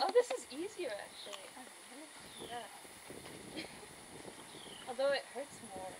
Oh, this is easier actually. Yeah. Although it hurts more